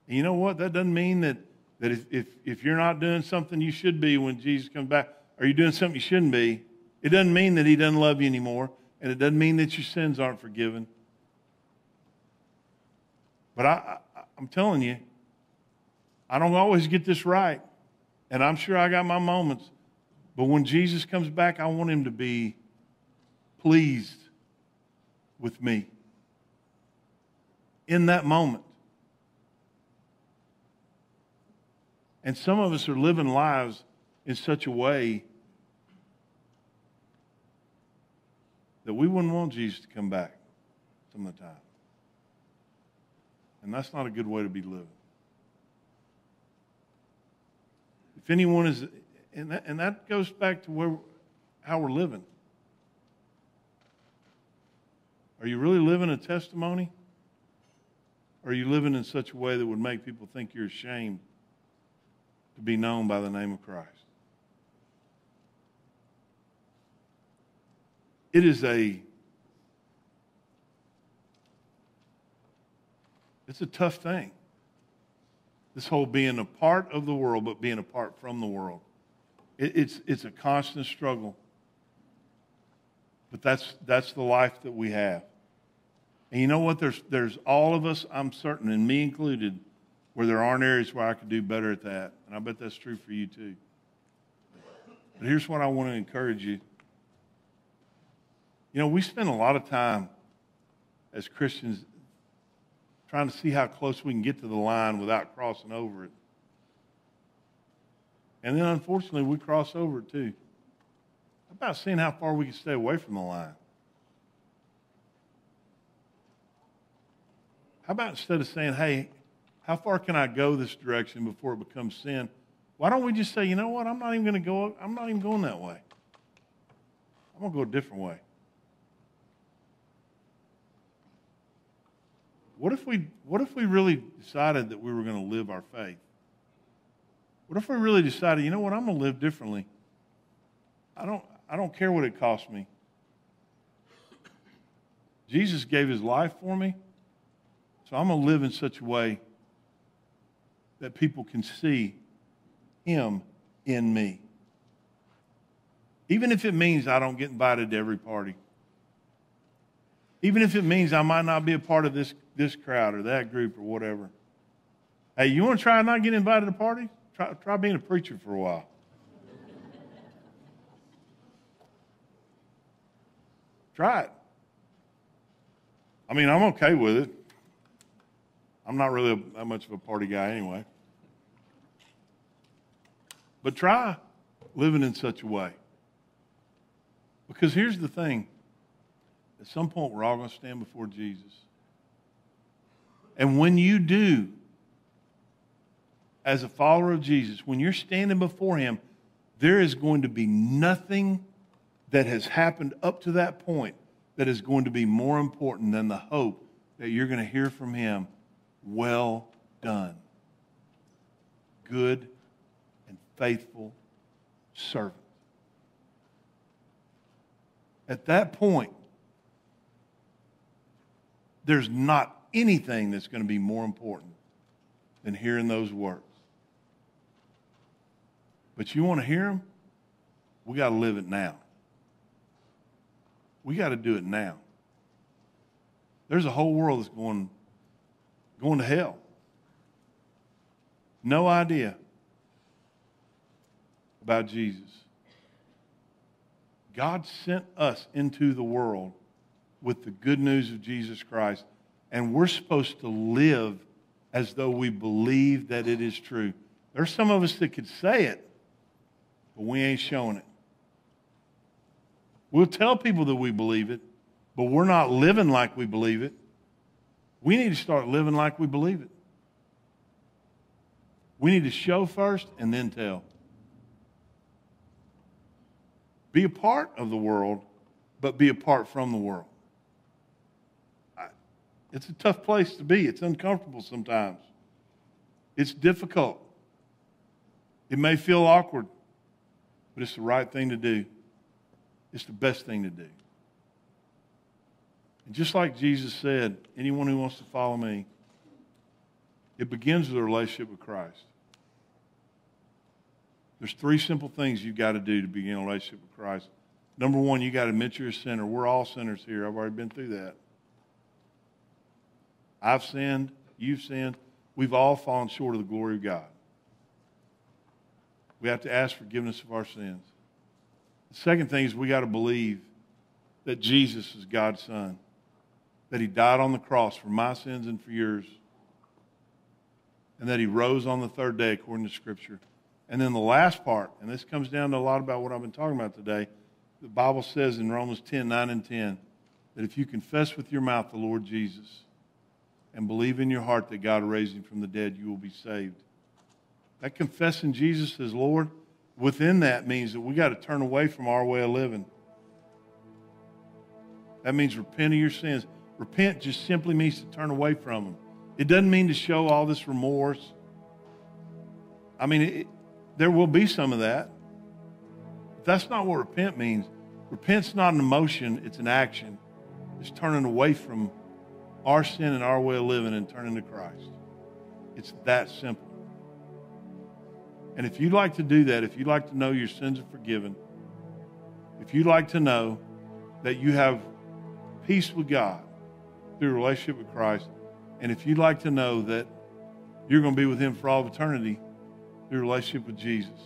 And you know what? That doesn't mean that, that if, if, if you're not doing something you should be when Jesus comes back, or you're doing something you shouldn't be, it doesn't mean that he doesn't love you anymore, and it doesn't mean that your sins aren't forgiven. But I, I, I'm telling you, I don't always get this right. And I'm sure I got my moments. But when Jesus comes back, I want him to be pleased with me in that moment. And some of us are living lives in such a way that we wouldn't want Jesus to come back some of the time. And that's not a good way to be living. If anyone is, and that, and that goes back to where, how we're living. Are you really living a testimony? Or are you living in such a way that would make people think you're ashamed to be known by the name of Christ? It is a it's a tough thing. This whole being a part of the world, but being apart from the world. It, it's, it's a constant struggle. But that's, that's the life that we have. And you know what? There's, there's all of us, I'm certain, and me included, where there aren't areas where I could do better at that. And I bet that's true for you too. But here's what I want to encourage you. You know, we spend a lot of time as Christians trying to see how close we can get to the line without crossing over it. And then unfortunately, we cross over it too. How about seeing how far we can stay away from the line? How about instead of saying, hey, how far can I go this direction before it becomes sin? Why don't we just say, you know what, I'm not even going to go, I'm not even going that way. I'm going to go a different way. What if we, what if we really decided that we were going to live our faith? What if we really decided, you know what, I'm going to live differently? I don't, I don't care what it costs me. Jesus gave his life for me, so I'm going to live in such a way that people can see him in me. Even if it means I don't get invited to every party. Even if it means I might not be a part of this, this crowd or that group or whatever. Hey, you want to try not getting invited to parties? Try, try being a preacher for a while. Try it. I mean, I'm okay with it. I'm not really that much of a party guy anyway. But try living in such a way. Because here's the thing at some point, we're all going to stand before Jesus. And when you do, as a follower of Jesus, when you're standing before Him, there is going to be nothing that has happened up to that point that is going to be more important than the hope that you're going to hear from Him well done, good and faithful servant. At that point, there's not anything that's going to be more important than hearing those words. But you want to hear them? We got to live it now. We got to do it now. There's a whole world that's going, going to hell. No idea about Jesus. God sent us into the world with the good news of Jesus Christ, and we're supposed to live as though we believe that it is true. There's some of us that could say it, but we ain't showing it. We'll tell people that we believe it, but we're not living like we believe it. We need to start living like we believe it. We need to show first and then tell. Be a part of the world, but be apart from the world. It's a tough place to be. It's uncomfortable sometimes. It's difficult. It may feel awkward, but it's the right thing to do. It's the best thing to do. And just like Jesus said, anyone who wants to follow me, it begins with a relationship with Christ. There's three simple things you've got to do to begin a relationship with Christ. Number one, you got to admit you're a sinner. We're all sinners here. I've already been through that. I've sinned. You've sinned. We've all fallen short of the glory of God. We have to ask forgiveness of our sins. The second thing is we got to believe that Jesus is God's Son, that He died on the cross for my sins and for yours, and that He rose on the third day according to Scripture. And then the last part, and this comes down to a lot about what I've been talking about today. The Bible says in Romans 10 9 and 10 that if you confess with your mouth the Lord Jesus and believe in your heart that God raised him from the dead, you will be saved. That confessing Jesus as Lord, within that means that we got to turn away from our way of living. That means repent of your sins. Repent just simply means to turn away from them. It doesn't mean to show all this remorse. I mean, it, there will be some of that. But that's not what repent means. Repent's not an emotion, it's an action. It's turning away from our sin and our way of living and turning to Christ. It's that simple. And if you'd like to do that, if you'd like to know your sins are forgiven, if you'd like to know that you have peace with God through relationship with Christ, and if you'd like to know that you're going to be with Him for all of eternity, your relationship with Jesus.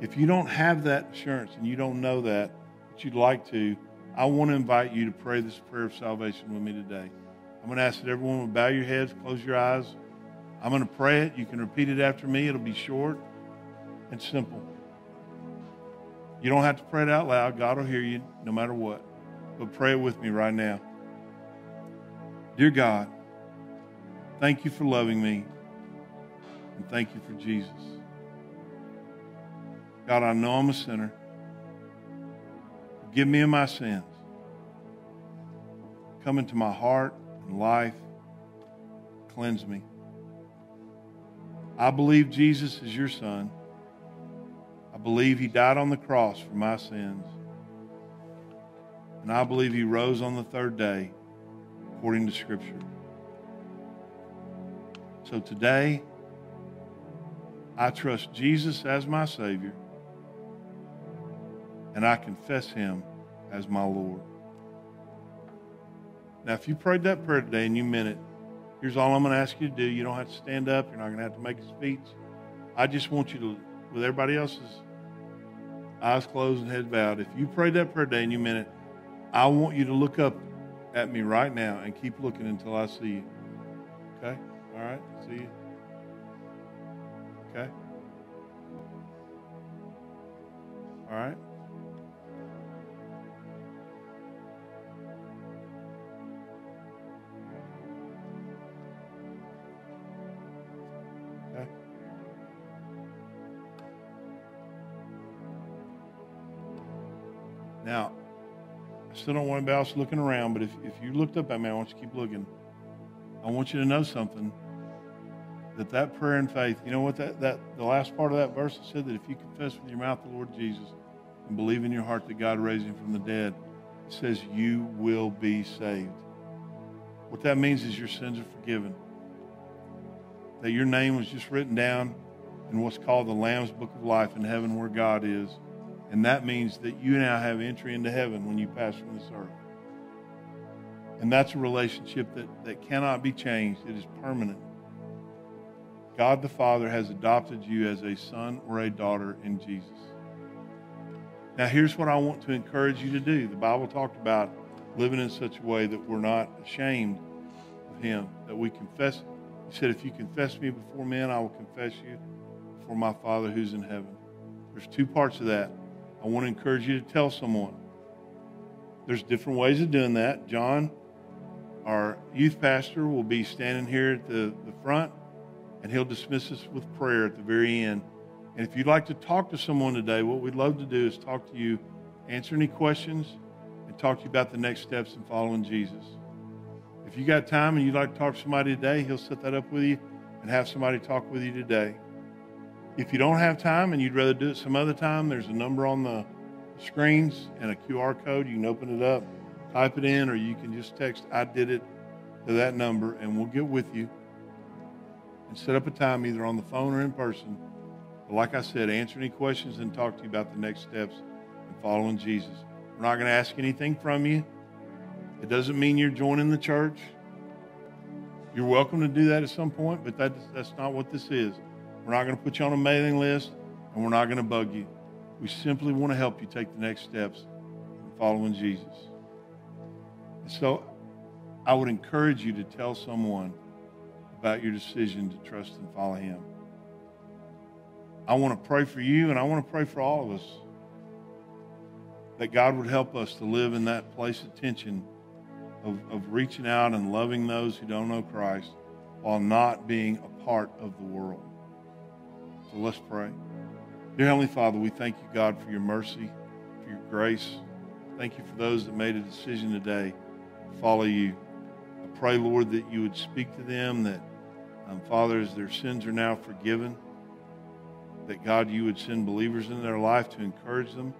If you don't have that assurance and you don't know that, but you'd like to, I want to invite you to pray this prayer of salvation with me today. I'm going to ask that everyone would bow your heads, close your eyes. I'm going to pray it. You can repeat it after me. It'll be short and simple. You don't have to pray it out loud. God will hear you no matter what. But pray it with me right now. Dear God, thank you for loving me. And thank you for Jesus. God, I know I'm a sinner. Forgive me of my sins. Come into my heart and life. Cleanse me. I believe Jesus is your son. I believe he died on the cross for my sins. And I believe he rose on the third day according to Scripture. So today, I trust Jesus as my Savior, and I confess Him as my Lord. Now, if you prayed that prayer today and you meant it, here's all I'm going to ask you to do. You don't have to stand up, you're not going to have to make a speech. I just want you to, with everybody else's eyes closed and head bowed, if you prayed that prayer today and you meant it, I want you to look up at me right now and keep looking until I see you. Okay? All right? See you. Okay? All right? Now, I still don't want anybody else looking around, but if, if you looked up at me, I want you to keep looking. I want you to know something. That that prayer and faith, you know what that, that the last part of that verse said that if you confess with your mouth the Lord Jesus and believe in your heart that God raised him from the dead, it says you will be saved. What that means is your sins are forgiven. That your name was just written down in what's called the Lamb's Book of Life in heaven where God is. And that means that you now have entry into heaven when you pass from this earth. And that's a relationship that, that cannot be changed, it is permanent. God the Father has adopted you as a son or a daughter in Jesus. Now, here's what I want to encourage you to do. The Bible talked about living in such a way that we're not ashamed of Him, that we confess. He said, If you confess me before men, I will confess you before my Father who's in heaven. There's two parts of that. I want to encourage you to tell someone. There's different ways of doing that. John, our youth pastor, will be standing here at the, the front and he'll dismiss us with prayer at the very end. And if you'd like to talk to someone today, what we'd love to do is talk to you, answer any questions, and talk to you about the next steps in following Jesus. If you got time and you'd like to talk to somebody today, he'll set that up with you and have somebody talk with you today. If you don't have time and you'd rather do it some other time, there's a number on the screens and a QR code. You can open it up, type it in, or you can just text, I did it to that number, and we'll get with you and set up a time either on the phone or in person. But like I said, answer any questions and talk to you about the next steps in following Jesus. We're not going to ask anything from you. It doesn't mean you're joining the church. You're welcome to do that at some point, but that, that's not what this is. We're not going to put you on a mailing list, and we're not going to bug you. We simply want to help you take the next steps in following Jesus. And so I would encourage you to tell someone about your decision to trust and follow Him. I want to pray for you, and I want to pray for all of us that God would help us to live in that place of tension of, of reaching out and loving those who don't know Christ while not being a part of the world. So let's pray. Dear Heavenly Father, we thank you, God, for your mercy, for your grace. Thank you for those that made a decision today to follow you. I pray, Lord, that you would speak to them, that, um, Father, as their sins are now forgiven, that, God, you would send believers into their life to encourage them,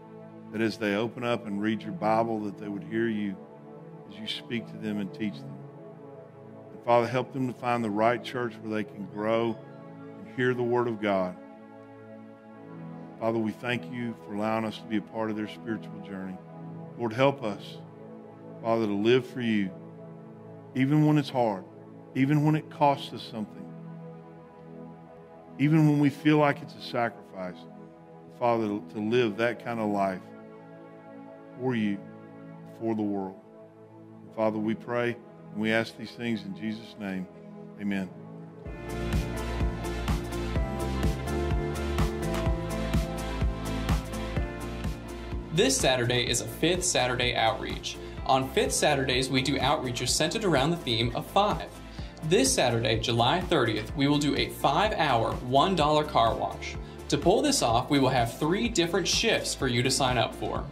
that as they open up and read your Bible, that they would hear you as you speak to them and teach them. And Father, help them to find the right church where they can grow and hear the Word of God. Father, we thank you for allowing us to be a part of their spiritual journey. Lord, help us, Father, to live for you, even when it's hard, even when it costs us something, even when we feel like it's a sacrifice. Father, to live that kind of life for you, for the world. Father, we pray and we ask these things in Jesus' name. Amen.
This Saturday is a Fifth Saturday outreach. On Fifth Saturdays, we do outreaches centered around the theme of five. This Saturday, July 30th, we will do a five hour, $1 car wash. To pull this off, we will have three different shifts for you to sign up for.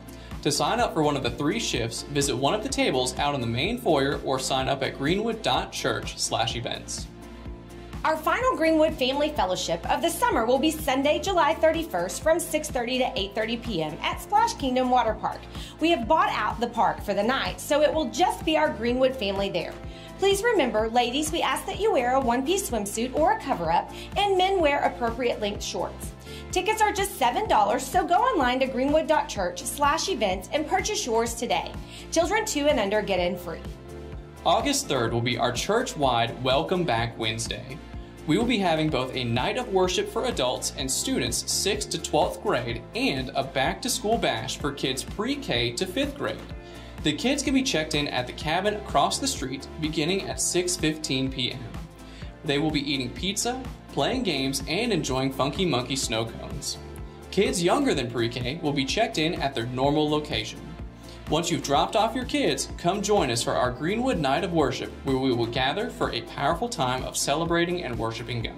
To sign up for one of the three shifts, visit one of the tables out in the main foyer or sign up at greenwood.church/events.
Our final Greenwood Family Fellowship of the summer will be Sunday, July 31st from 6:30 to 8:30 p.m. at Splash Kingdom Water Park. We have bought out the park for the night, so it will just be our Greenwood family there. Please remember, ladies, we ask that you wear a one-piece swimsuit or a cover-up, and men wear appropriate length shorts. Tickets are just $7, so go online to greenwood.church slash events and purchase yours today. Children 2 and under get in free.
August 3rd will be our church wide Welcome Back Wednesday. We will be having both a night of worship for adults and students 6th to 12th grade and a back to school bash for kids pre K to 5th grade. The kids can be checked in at the cabin across the street beginning at 6:15 p.m. They will be eating pizza, playing games, and enjoying Funky Monkey snow cones. Kids younger than pre-K will be checked in at their normal location. Once you've dropped off your kids, come join us for our Greenwood Night of Worship, where we will gather for a powerful time of celebrating and worshiping God.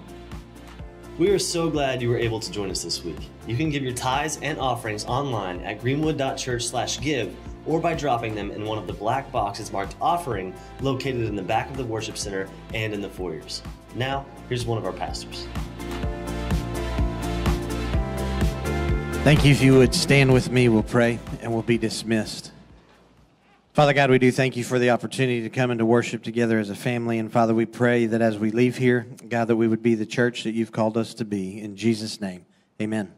We are so glad you were able to join us this week. You can give your tithes and offerings online at greenwood.church/give or by dropping them in one of the black boxes marked offering located in the back of the worship center and in the foyers. Now, here's one of our pastors.
Thank you. If you would stand with me, we'll pray and we'll be dismissed. Father God, we do thank you for the opportunity to come and to worship together as a family. And Father, we pray that as we leave here, God, that we would be the church that you've called us to be. In Jesus' name, amen.